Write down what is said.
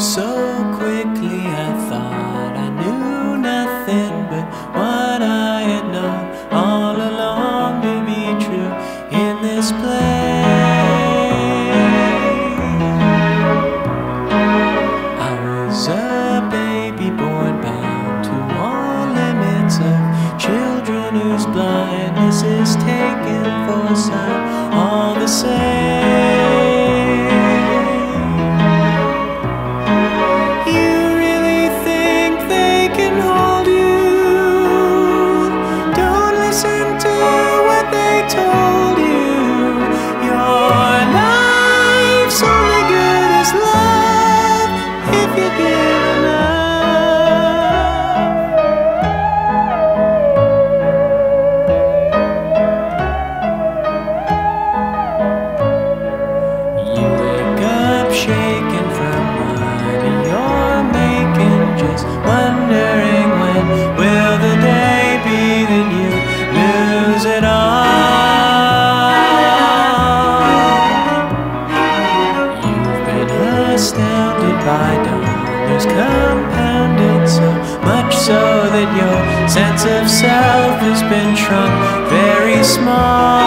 so quickly I thought I knew nothing but what I had known all along to be true in this place. I was a baby born bound to all limits of children whose blindness is taken for sight shaking from money you're making, just wondering when will the day be that you lose it all. You've been astounded by dollars compounded so much so that your sense of self has been shrunk very small.